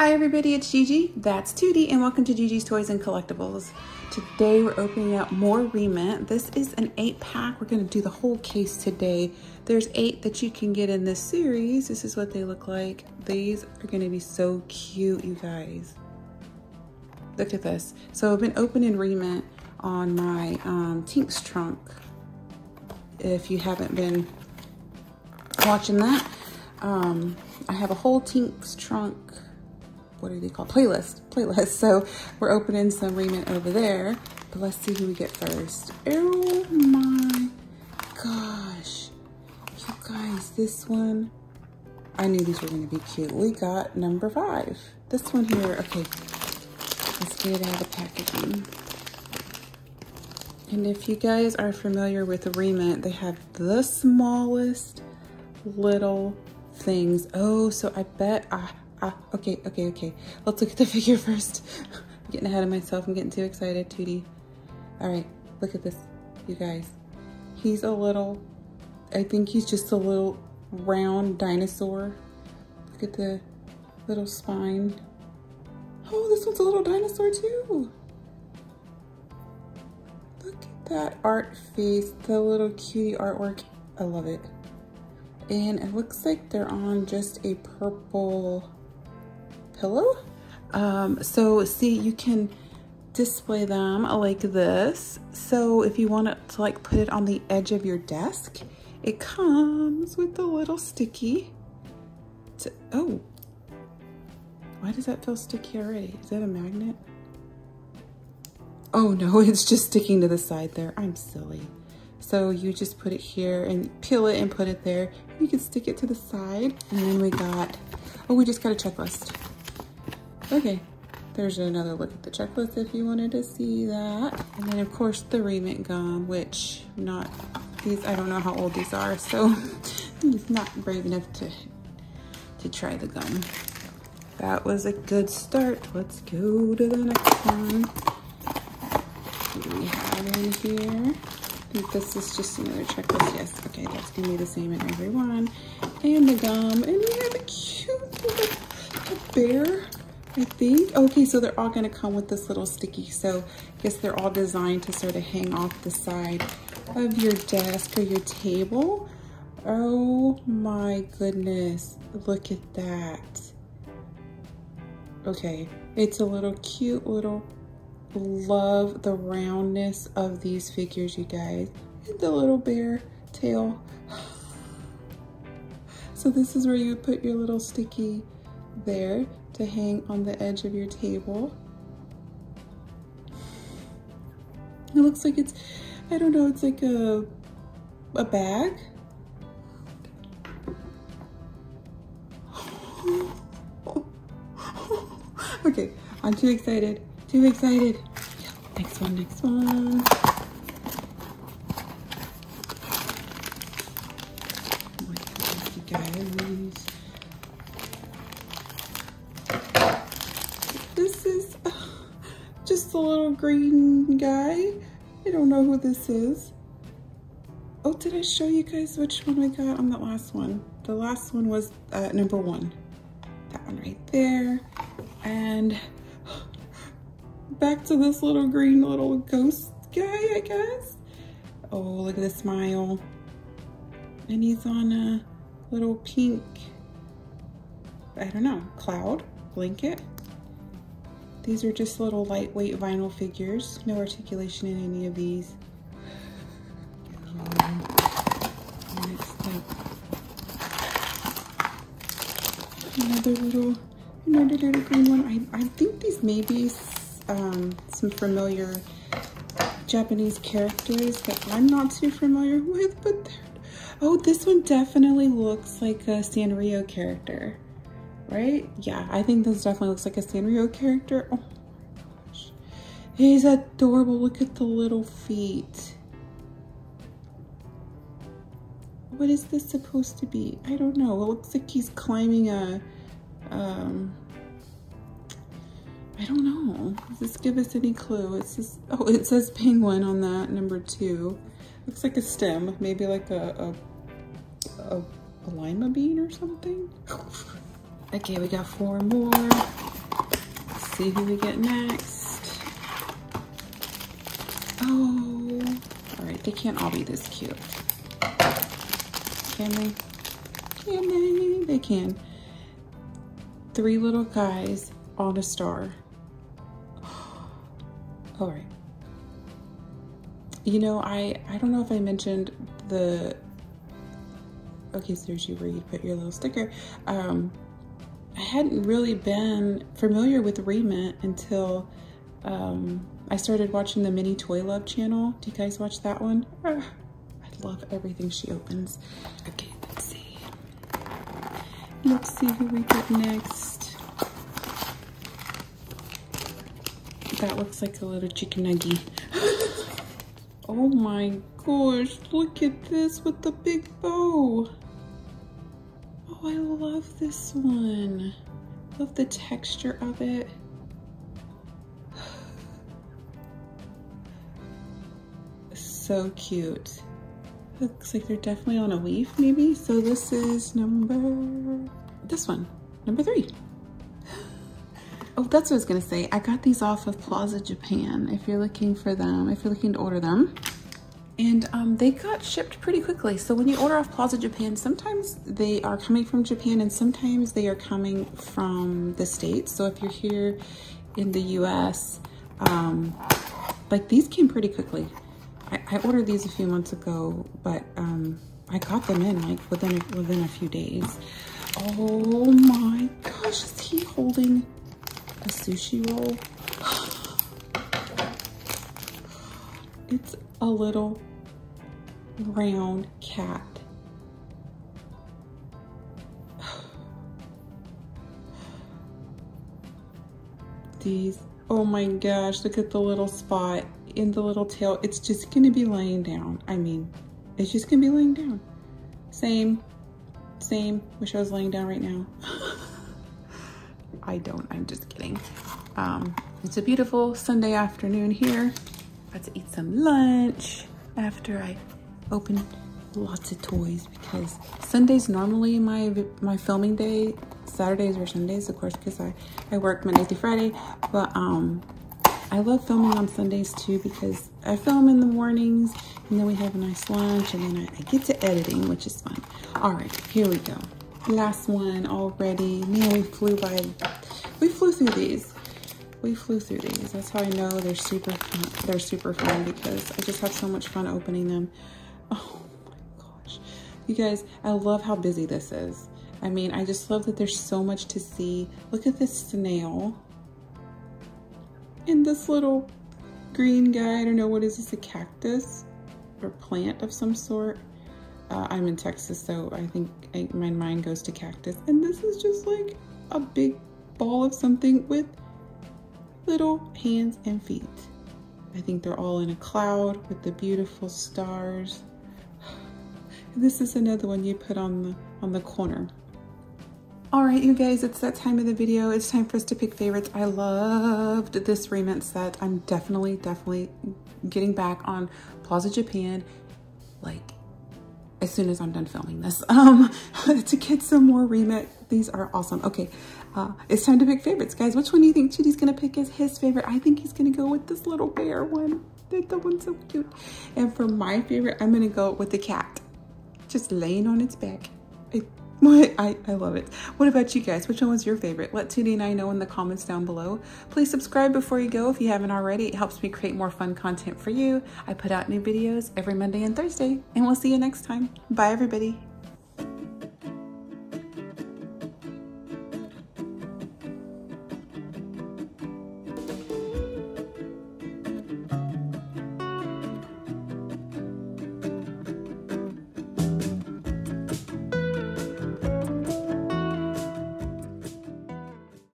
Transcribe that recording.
Hi everybody, it's Gigi, that's Tootie, and welcome to Gigi's Toys and Collectibles. Today we're opening up more Re-ment. This is an eight pack. We're gonna do the whole case today. There's eight that you can get in this series. This is what they look like. These are gonna be so cute, you guys. Look at this. So I've been opening Re-ment on my um, Tinks trunk. If you haven't been watching that, um, I have a whole Tinks trunk what are they called? playlist playlist. So we're opening some Re-ment over there but let's see who we get first. Oh my gosh. You guys this one i knew these were going to be cute. We got number five. This one here okay. Let's get it out of the packaging. And if you guys are familiar with Re-ment they have the smallest little things. Oh so i bet i Ah, okay, okay, okay. Let's look at the figure first. I'm getting ahead of myself. I'm getting too excited, Tootie. All right, look at this, you guys. He's a little, I think he's just a little round dinosaur. Look at the little spine. Oh, this one's a little dinosaur too. Look at that art face, the little cutie artwork. I love it. And it looks like they're on just a purple pillow. Um, so see, you can display them like this. So if you want to like put it on the edge of your desk, it comes with the little sticky. To, oh, why does that feel sticky already? Is that a magnet? Oh no, it's just sticking to the side there. I'm silly. So you just put it here and peel it and put it there. You can stick it to the side. And then we got, oh, we just got a checklist. Okay, there's another look at the checklist if you wanted to see that. And then of course the Re-ment gum, which not, these, I don't know how old these are, so it's not brave enough to, to try the gum. That was a good start. Let's go to the next one. What do we have in here? I think this is just another checklist. Yes, okay, that's gonna be the same in every one. And the gum, and we have a cute little bear I think. Okay, so they're all gonna come with this little sticky. So I guess they're all designed to sort of hang off the side of your desk or your table. Oh my goodness, look at that. Okay, it's a little cute little, love the roundness of these figures, you guys. And the little bear tail. So this is where you put your little sticky there to hang on the edge of your table. It looks like it's, I don't know, it's like a, a bag. okay, I'm too excited, too excited. Next one, next one. Oh green guy. I don't know who this is. Oh, did I show you guys which one I got on the last one? The last one was uh, number one. That one right there. And back to this little green little ghost guy, I guess. Oh, look at the smile. And he's on a little pink, I don't know, cloud blanket. These are just little lightweight vinyl figures. No articulation in any of these. Another little, another little green one. I, I think these may be um, some familiar Japanese characters that I'm not too familiar with, but oh, this one definitely looks like a Sanrio character right? Yeah, I think this definitely looks like a Sanrio character. Oh my gosh. He's adorable. Look at the little feet. What is this supposed to be? I don't know. It looks like he's climbing a, um, I don't know. Does this give us any clue? It says, oh, it says penguin on that, number two. Looks like a stem, maybe like a, a, a, a lima bean or something. Okay, we got four more. see who we get next. Oh, all right, they can't all be this cute. Can they? Can they? They can. Three little guys on a star. All right. You know, I, I don't know if I mentioned the, okay, so you where you put your little sticker. Um, I hadn't really been familiar with Re-ment until um, I started watching the Mini Toy Love channel. Do you guys watch that one? Uh, I love everything she opens. Okay, let's see. Let's see who we get next. That looks like a little chicken nugget. oh my gosh, look at this with the big bow. Oh, I love this one. Love the texture of it. So cute. Looks like they're definitely on a leaf maybe. So this is number, this one, number three. Oh, that's what I was gonna say. I got these off of Plaza Japan if you're looking for them, if you're looking to order them. And um, they got shipped pretty quickly. So when you order off Plaza Japan, sometimes they are coming from Japan and sometimes they are coming from the States. So if you're here in the US, um, like these came pretty quickly. I, I, ordered these a few months ago, but um, I got them in like within a, within a few days. Oh my gosh, is he holding a sushi roll? It's a little round cat. These, oh my gosh, look at the little spot in the little tail. It's just gonna be laying down. I mean, it's just gonna be laying down. Same, same, wish I was laying down right now. I don't, I'm just kidding. Um, it's a beautiful Sunday afternoon here. About to eat some lunch after I open lots of toys because Sunday's normally my my filming day. Saturdays or Sundays, of course, because I, I work Monday through Friday. But um, I love filming on Sundays too because I film in the mornings and then we have a nice lunch and then I, I get to editing, which is fun. All right, here we go. Last one already. Man, we flew by, we flew through these. We flew through these. That's how I know they're super fun. They're super fun because I just have so much fun opening them. Oh my gosh. You guys, I love how busy this is. I mean, I just love that there's so much to see. Look at this snail. And this little green guy, I don't know, what is this, a cactus? Or plant of some sort? Uh, I'm in Texas, so I think I, my mind goes to cactus. And this is just like a big ball of something with little hands and feet. I think they're all in a cloud with the beautiful stars. This is another one you put on the, on the corner. All right, you guys, it's that time of the video. It's time for us to pick favorites. I loved this Re-ment set. I'm definitely, definitely getting back on Plaza Japan, like as soon as I'm done filming this, um, to get some more Re-ment. These are awesome. Okay, uh, it's time to pick favorites. Guys, which one do you think Tootie's gonna pick as his favorite? I think he's gonna go with this little bear one. That one's so cute. And for my favorite, I'm gonna go with the cat just laying on its back. I? I, I love it. What about you guys? Which one was your favorite? Let Tootie and I know in the comments down below. Please subscribe before you go if you haven't already. It helps me create more fun content for you. I put out new videos every Monday and Thursday, and we'll see you next time. Bye, everybody.